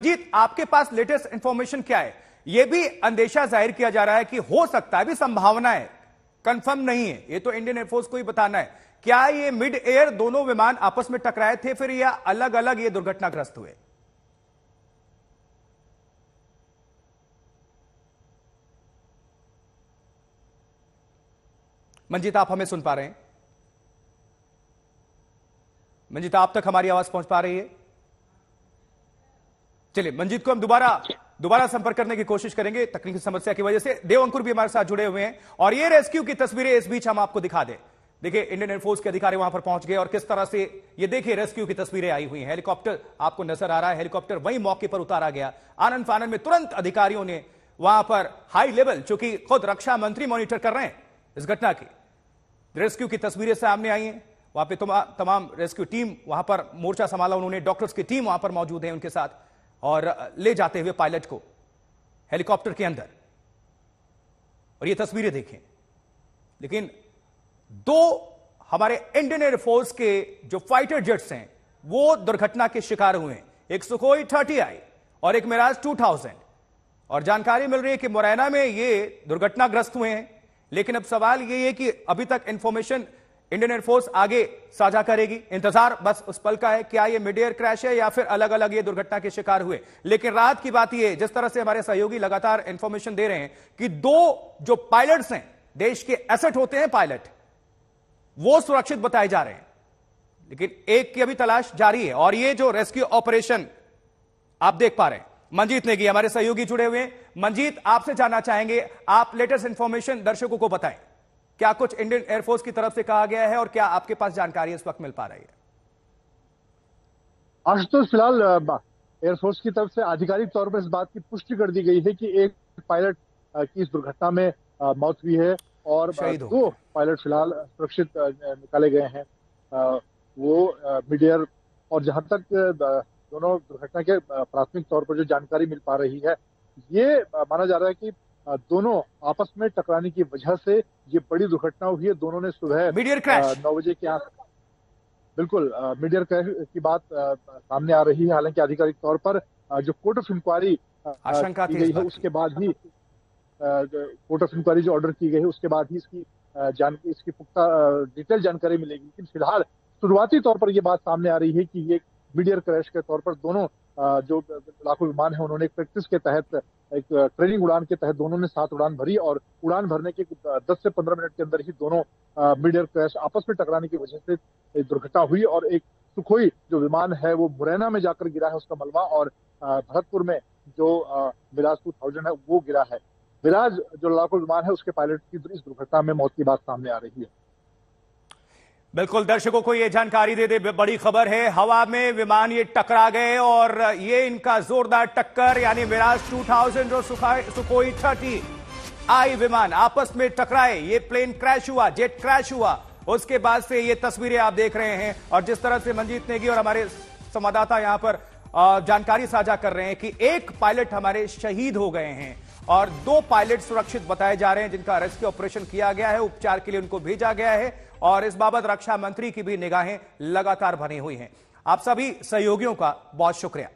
जीत आपके पास latest information क्या है? यह भी अंदेशा ज़ाहिर किया जा रहा है कि हो सकता है भी संभावना है। कंफर्म नहीं है। ये तो इंडियन एयरफोर्स को ही बताना है। क्या ये मिड एयर दोनों विमान आपस में टकराए थे फिर या अलग अलग ये दुर्घटनाग्रस्त हुए? मंजीत, आप हमें सुन पा रहे हैं? मंजीत, आप तक हमारी आवाज़ पहुँच पा रही है? चलिए, मंजीत को हम दोबारा दोबारा संपर्क करने की कोशिश करेंगे, तकनीकी समस्या की वजह से। देव अंकुर भी हमारे साथ जुड़े हुए हैं, और ये रेस्क्यू की तस्वीरें इस बीच हम आपको दिखा दें। देखिए, इंडियन एयरफोर्स के अधिकारी वहाँ पर पहुँच गए, और किस तरह से ये देखिए, रेस्क्यू की तस्वीरें आई हुई हैं। हेलीकॉप्टर आपको नज़र आ रहा है, हेलीकॉप्टर वही मौके पर उतारा गया। आनंद फानंद में तुरंत अधिकारियों ने वहाँ पर हाई लेवल चूँकि खुद रक्षा मंत्री मॉनिटर कर रहे हैं, इस घटना की। रेस्क्यू की तस्वीरें सामने आई हैं, वहाँ पे तमाम रेस्क्यू टीम, वहाँ पर मोर्चा संभाला उन्होंने, डॉक्टर्स की टीम वहाँ पर मौजूद है उनके साथ। और ले जाते हुए पायलट को हेलीकॉप्टर के अंदर। और ये तस्वीरें देखें। लेकिन दो हमारे इंडियन एयरफोर्स के जो फाइटर जेट्स हैं, वो दुर्घटना के शिकार हुए हैं। एक सुखोई थर्टी आई और एक मिराज टू थाउज़ेंड। और जानकारी मिल रही है कि मुरैना में ये दुर्घटनाग्रस्त हुए हैं। लेकिन अब सवाल ये है कि अभी तक इंफॉर्मेशन इंडियन एयरफोर्स आगे साझा करेगी। इंतज़ार बस उस पल का है, क्या ये मिड एयर क्रैश है या फिर अलग अलग ये दुर्घटना के शिकार हुए। लेकिन रात की बात ये, जिस तरह से हमारे सहयोगी लगातार इंफॉर्मेशन दे रहे हैं कि दो जो पायलट्स हैं, देश के एसेट होते हैं पायलट वो सुरक्षित बताए जा रहे हैं। लेकिन एक की अभी तलाश जारी है और ये जो रेस्क्यू ऑपरेशन आप देख पा रहे हैं। मंजीत नेगी हमारे सहयोगी जुड़े हुए हैं। मंजीत, आपसे जानना चाहेंगे, आप लेटेस्ट इंफॉर्मेशन दर्शकों को बताएँ। क्या कुछ इंडियन एयरफोर्स की तरफ़ से कहा गया है और क्या आपके पास जानकारी इस वक्त मिल पा रही है? आज तो फ़िलहाल एयरफोर्स की तरफ़ से आधिकारिक तौर पर इस बात की पुष्टि कर दी गई है कि एक पायलट की इस दुर्घटना में मौत हुई है और दो पायलट फ़िलहाल सुरक्षित निकाले गए हैं। वो मिड एयर और जहाँ तक दोनों दुर्घटना के प्राथमिक तौर पर जो जानकारी मिल पा रही है ये माना जा रहा है कि दोनों आपस में टकराने की वजह से ये बड़ी दुर्घटना हुई है। दोनों ने सुबह नौ बजे के आस बिल्कुल मीडियर क्रैश की बात सामने आ रही है हालाँकि आधिकारिक तौर पर जो कोर्ट ऑफ़ इंक्वायरी की गई है उसके बाद ही कोर्ट ऑफ़ इंक्वायरी जो ऑर्डर की गई है उसके बाद ही इसकी जान इसकी पुख्ता डिटेल जानकारी मिलेगी। लेकिन फ़िलहाल शुरुआती तौर पर यह बात सामने आ रही है कि ये मीडियर क्रैश के तौर पर दोनों जो लाखों विमान है उन्होंने प्रैक्टिस के तहत एक ट्रेनिंग उड़ान के तहत दोनों ने सात उड़ान भरी और उड़ान भरने के दस से पंद्रह मिनट के अंदर ही दोनों मिड एयर क्रैश आपस में टकराने की वजह से दुर्घटना हुई और एक सुखोई जो विमान है वो मुरैना में जाकर गिरा है, उसका मलबा और भरतपुर में जो मिराज टू थाउज़ेंड है, वो गिरा है। मिराज जो लड़ाकू विमान है, उसके पायलट की इस दुर्घटना में मौत की बात सामने आ रही है। बिल्कुल, दर्शकों को यह जानकारी दे दे बड़ी खबर है। हवा में विमान ये टकरा गए और ये इनका जोरदार टक्कर, यानी विराज 2000 और सुखोई 30 आई विमान आपस में टकराए। ये प्लेन क्रैश हुआ, जेट क्रैश हुआ। उसके बाद से ये तस्वीरें आप देख रहे हैं। और जिस तरह से मंजीत नेगी और हमारे संवाददाता यहाँ पर जानकारी साझा कर रहे हैं कि एक पायलट हमारे शहीद हो गए हैं और दो पायलट सुरक्षित बताए जा रहे हैं, जिनका रेस्क्यू ऑपरेशन किया गया है, उपचार के लिए उनको भेजा गया है और इस बाबत रक्षा मंत्री की भी निगाहें लगातार बनी हुई हैं। आप सभी सहयोगियों का बहुत शुक्रिया।